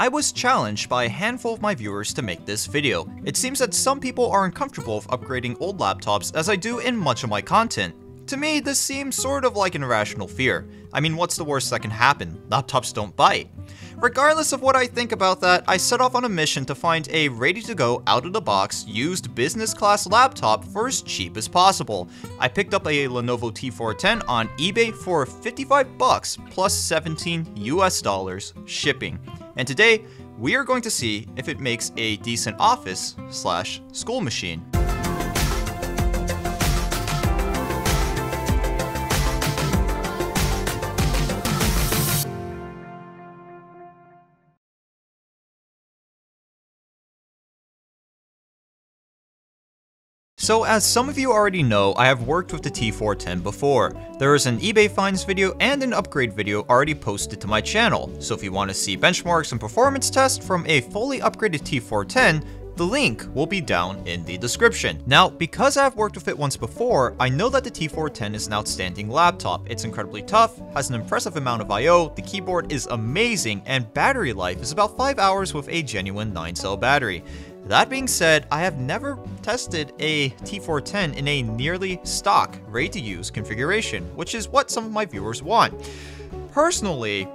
I was challenged by a handful of my viewers to make this video. It seems that some people are uncomfortable with upgrading old laptops as I do in much of my content. To me, this seems sort of like an irrational fear. I mean, what's the worst that can happen? Laptops don't bite. Regardless of what I think about that, I set off on a mission to find a ready-to-go, out-of-the-box, used business-class laptop for as cheap as possible. I picked up a Lenovo T410 on eBay for 55 bucks plus 17 US dollars shipping. And today, we are going to see if it makes a decent office slash school machine. So as some of you already know, I have worked with the T410 before. There is an eBay finds video and an upgrade video already posted to my channel, so if you want to see benchmarks and performance tests from a fully upgraded T410, the link will be down in the description. Now, because I've worked with it once before, I know that the T410 is an outstanding laptop. It's incredibly tough, has an impressive amount of I.O., the keyboard is amazing, and battery life is about 5 hours with a genuine 9-cell battery. That being said, I have never tested a T410 in a nearly stock, ready-to-use configuration, which is what some of my viewers want. Personally,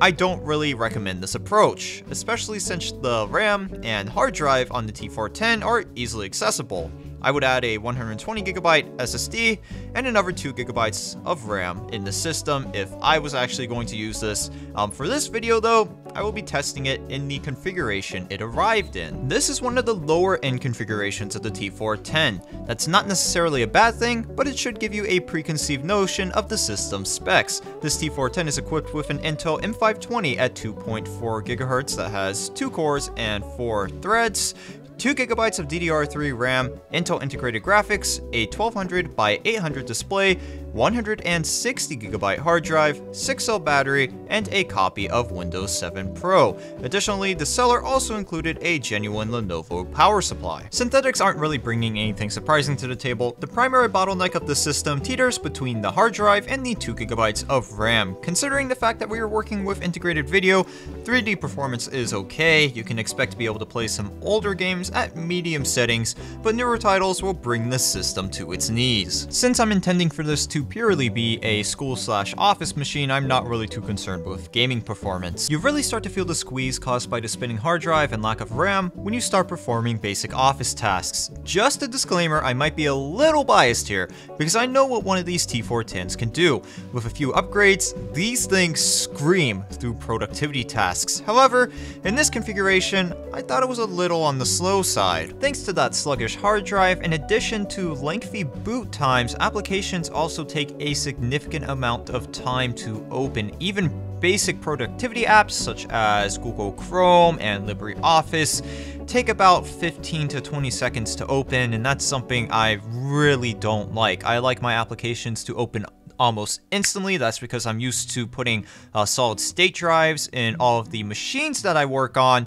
I don't really recommend this approach, especially since the RAM and hard drive on the T410 are easily accessible. I would add a 120GB SSD and another 2GB of RAM in the system if I was actually going to use this. Um, for this video though, I will be testing it in the configuration it arrived in. This is one of the lower end configurations of the T410. That's not necessarily a bad thing, but it should give you a preconceived notion of the system specs. This T410 is equipped with an Intel M520 at 2.4 GHz that has 2 cores and 4 threads, 2GB of DDR3 RAM, Intel integrated graphics, a 1200 by 800 display, 160GB hard drive, 6-cell battery, and a copy of Windows 7 Pro. Additionally, the seller also included a genuine Lenovo power supply. Synthetics aren't really bringing anything surprising to the table. The primary bottleneck of the system teeters between the hard drive and the 2GB of RAM. Considering the fact that we are working with integrated video, 3D performance is okay. You can expect to be able to play some older games at medium settings, but newer titles will bring the system to its knees. Since I'm intending for this to purely be a school slash office machine, I'm not really too concerned with gaming performance. You really start to feel the squeeze caused by the spinning hard drive and lack of RAM when you start performing basic office tasks. Just a disclaimer, I might be a little biased here, because I know what one of these T410s can do. With a few upgrades, these things scream through productivity tasks. However, in this configuration, I thought it was a little on the slow side. Thanks to that sluggish hard drive, in addition to lengthy boot times, applications also take a significant amount of time to open. Even basic productivity apps such as Google Chrome and LibreOffice take about 15 to 20 seconds to open, and that's something I really don't like. I like my applications to open almost instantly. That's because I'm used to putting uh, solid state drives in all of the machines that I work on.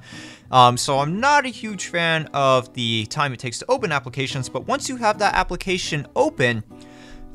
Um, so I'm not a huge fan of the time it takes to open applications, but once you have that application open,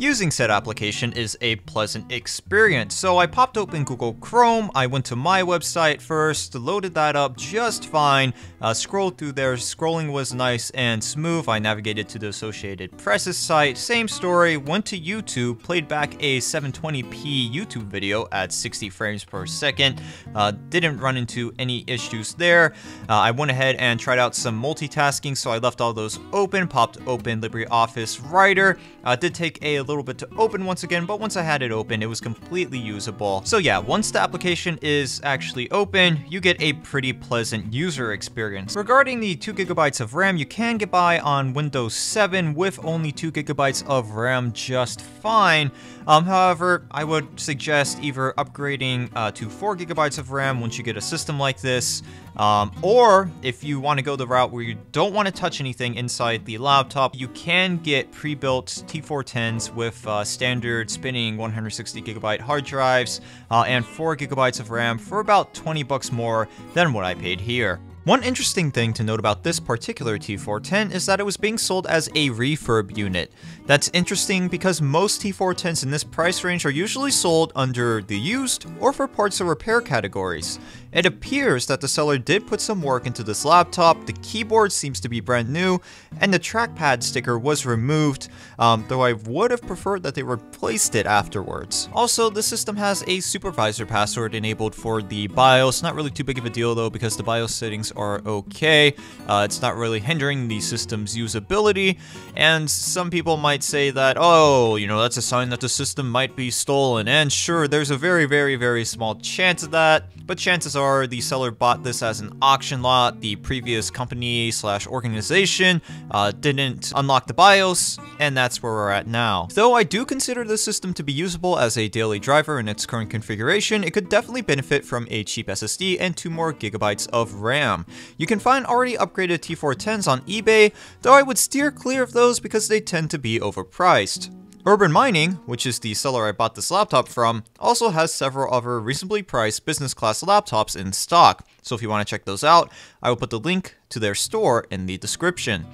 Using said application is a pleasant experience, so I popped open Google Chrome, I went to my website first, loaded that up just fine, uh, scrolled through there, scrolling was nice and smooth, I navigated to the Associated Press's site, same story, went to YouTube, played back a 720p YouTube video at 60 frames per second, uh, didn't run into any issues there, uh, I went ahead and tried out some multitasking, so I left all those open, popped open LibreOffice Writer, uh, did take a little bit to open once again, but once I had it open, it was completely usable. So yeah, once the application is actually open, you get a pretty pleasant user experience. Regarding the 2GB of RAM, you can get by on Windows 7 with only 2GB of RAM just fine. Um, however, I would suggest either upgrading uh, to 4GB of RAM once you get a system like this, um, or if you want to go the route where you don't want to touch anything inside the laptop, you can get pre-built T410s with uh, standard spinning 160 gigabyte hard drives uh, and 4 gigabytes of RAM for about 20 bucks more than what I paid here. One interesting thing to note about this particular T410 is that it was being sold as a refurb unit. That's interesting because most T410s in this price range are usually sold under the used or for parts or repair categories. It appears that the seller did put some work into this laptop, the keyboard seems to be brand new, and the trackpad sticker was removed, um, though I would have preferred that they replaced it afterwards. Also, the system has a supervisor password enabled for the BIOS, not really too big of a deal though because the BIOS settings are okay. Uh, it's not really hindering the system's usability, and some people might say that, oh, you know, that's a sign that the system might be stolen, and sure, there's a very, very, very small chance of that, but chances are the seller bought this as an auction lot, the previous company slash organization uh, didn't unlock the BIOS, and that's where we're at now. Though I do consider this system to be usable as a daily driver in its current configuration, it could definitely benefit from a cheap SSD and 2 more gigabytes of RAM. You can find already upgraded T410s on eBay, though I would steer clear of those because they tend to be overpriced. Urban Mining, which is the seller I bought this laptop from, also has several other reasonably priced business class laptops in stock, so if you want to check those out, I will put the link to their store in the description.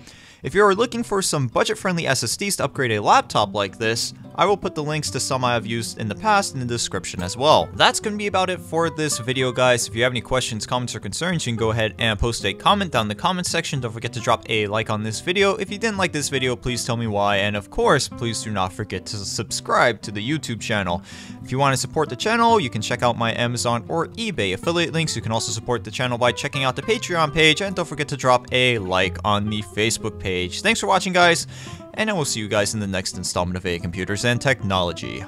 If you are looking for some budget-friendly SSDs to upgrade a laptop like this, I will put the links to some I have used in the past in the description as well. That's going to be about it for this video, guys. If you have any questions, comments, or concerns, you can go ahead and post a comment down in the comment section. Don't forget to drop a like on this video. If you didn't like this video, please tell me why. And of course, please do not forget to subscribe to the YouTube channel. If you want to support the channel, you can check out my Amazon or eBay affiliate links. You can also support the channel by checking out the Patreon page. And don't forget to drop a like on the Facebook page. Thanks for watching, guys and I will see you guys in the next installment of A Computers and Technology.